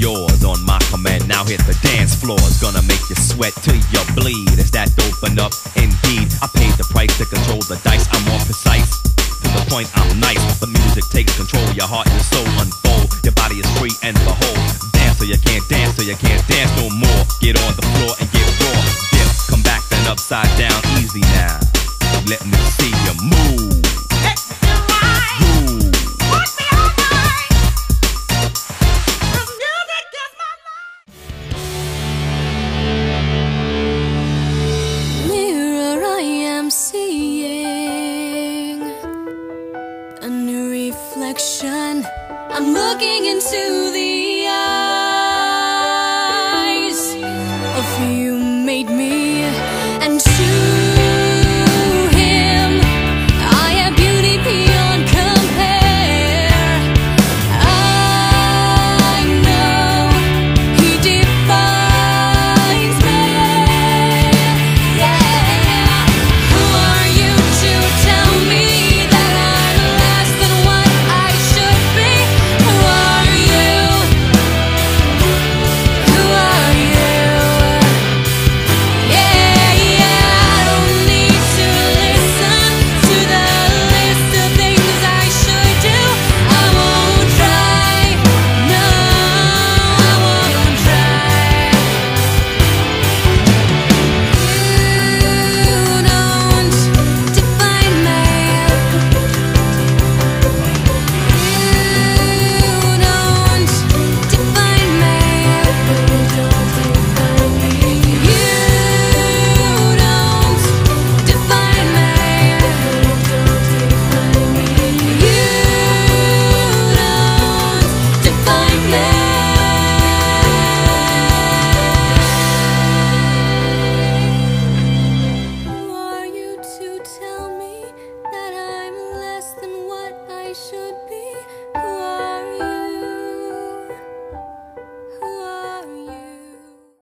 yours on my command. Now hit the dance floor. It's gonna make you sweat till you bleed. Is that open up? Indeed, I paid the price to control the dice. I'm more precise. To the point, I'm nice. The music takes control. Your heart and soul unfold. Your body is free and behold. Dance so you can't dance, so you can't dance no more. Get on the floor and get raw. Dip, come back then upside down. I'm looking into the